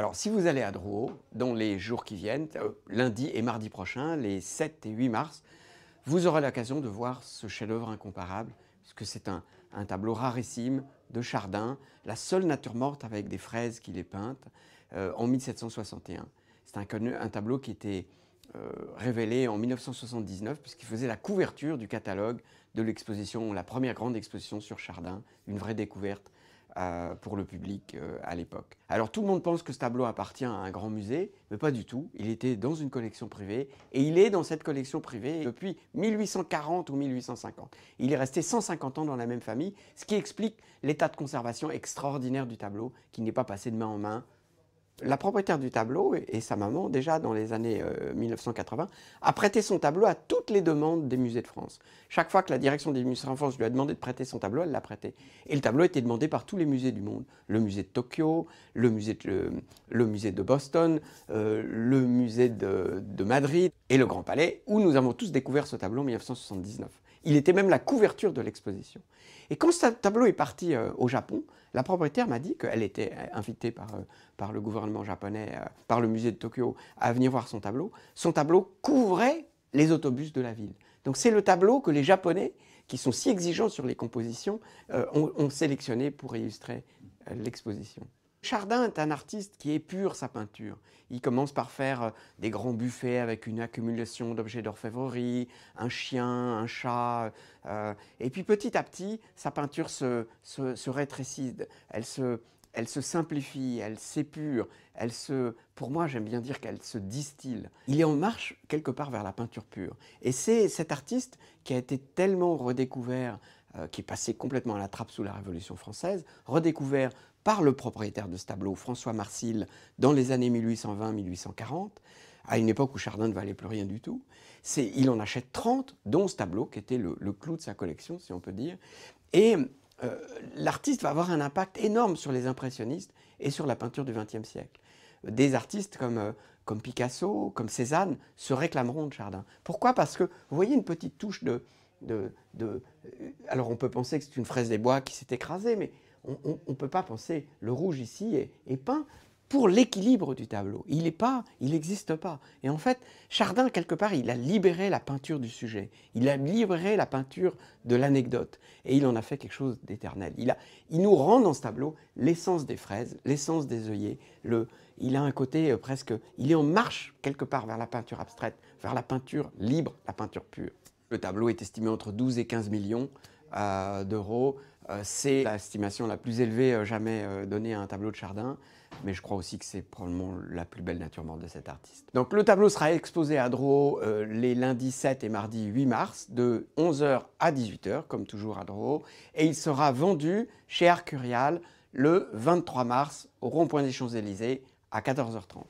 Alors, si vous allez à Drouot, dans les jours qui viennent, euh, lundi et mardi prochain, les 7 et 8 mars, vous aurez l'occasion de voir ce chef-d'œuvre incomparable, puisque c'est un, tableau rarissime de Chardin, la seule nature morte avec des fraises qu'il est peinte euh, en 1761. C'est un, tableau qui était euh, révélé en 1979, puisqu'il faisait la couverture du catalogue de l'exposition, la première grande exposition sur Chardin, une vraie découverte euh, pour le public euh, à l'époque. Alors tout le monde pense que ce tableau appartient à un grand musée, mais pas du tout. Il était dans une collection privée et il est dans cette collection privée depuis 1840 ou 1850. Il est resté 150 ans dans la même famille, ce qui explique l'état de conservation extraordinaire du tableau qui n'est pas passé de main en main la propriétaire du tableau et sa maman, déjà dans les années 1980, euh, a prêté son tableau à toutes les demandes des musées de France. Chaque fois que la direction des musées de France lui a demandé de prêter son tableau, elle l'a prêté. Et le tableau été demandé par tous les musées du monde. Le musée de Tokyo, le musée de, Boston, euh, le musée de, de Madrid et le Grand Palais, où nous avons tous découvert ce tableau en 1979. Il était même la couverture de l'exposition. Et quand ce tableau est parti euh, au Japon, la propriétaire m'a dit qu'elle était invitée par, euh, par, le gouvernement japonais, euh, par le musée de Tokyo, à venir voir son tableau. Son tableau couvrait les autobus de la ville. Donc c'est le tableau que les Japonais, qui sont si exigeants sur les compositions, ont sélectionné pour illustrer l'exposition. Chardin est un artiste qui épure sa peinture. Il commence par faire euh, des grands buffets avec une accumulation d'objets d'orfèvrerie, un chien, un chat. Euh, et puis petit à petit, sa peinture se, rétrécit, elle se, elle se simplifie, elle s'épure, elle se, pour moi j'aime bien dire qu'elle se distille. Il est en marche quelque part vers la peinture pure. Et c'est cet artiste qui a été tellement redécouvert, euh, qui est passé complètement à la trappe sous la Révolution française, redécouvert par le propriétaire de ce tableau, François Marcil, dans les années 1820-1840, à une époque où Chardin ne valait plus rien du tout. Il en achète 30, dont ce tableau, qui était le, clou de sa collection, si on peut dire. Et euh, l'artiste va avoir un impact énorme sur les impressionnistes et sur la peinture du XXe siècle. Des artistes comme, euh, comme Picasso, comme Cézanne, se réclameront de Chardin. Pourquoi? Parce que vous voyez une petite touche de, de... Alors on peut penser que c'est une fraise des bois qui s'est écrasée, mais on ne peut pas penser, le rouge ici est, peint pour l'équilibre du tableau. Il n'est pas, il n'existe pas. Et en fait, Chardin, quelque part, il a libéré la peinture du sujet. Il a libéré la peinture de l'anecdote. Et il en a fait quelque chose d'éternel. Il, il nous rend dans ce tableau l'essence des fraises, l'essence des œillets. Le, il a un côté euh, presque... Il est en marche, quelque part, vers la peinture abstraite, vers la peinture libre, la peinture pure. Le tableau est estimé entre 12 et 15 millions euh, d'euros. Euh, c'est l'estimation la plus élevée euh, jamais donnée à un tableau de Chardin, mais je crois aussi que c'est probablement la plus belle nature morte de cet artiste. Donc le tableau sera exposé à Drouot les lundis 7 et mardi 8 mars, de 11h à 18h, comme toujours à Drouot, et il sera vendu chez Arcurial le 23 mars au rond-point des Champs-Élysées à 14h30.